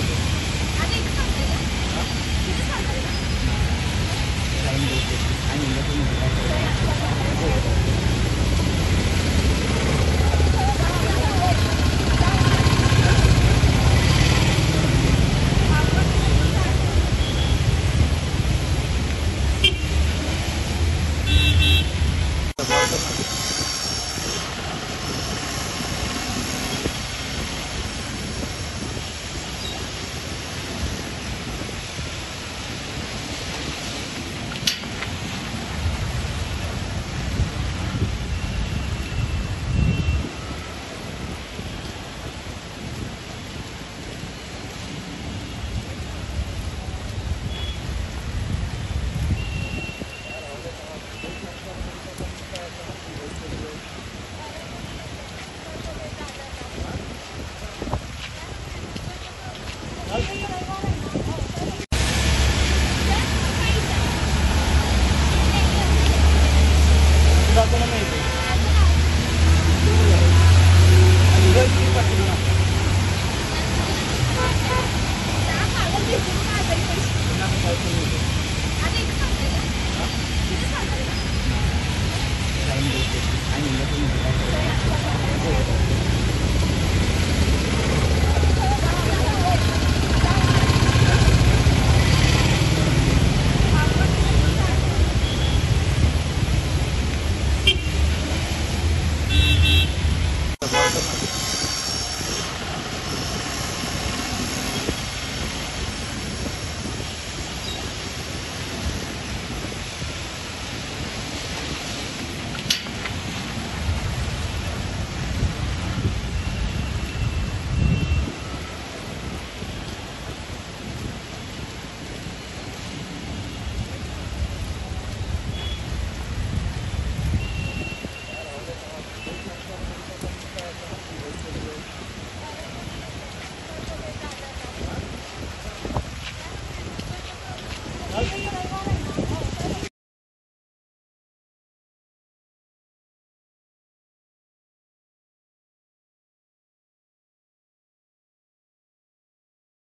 对。da economia. Thank tá you.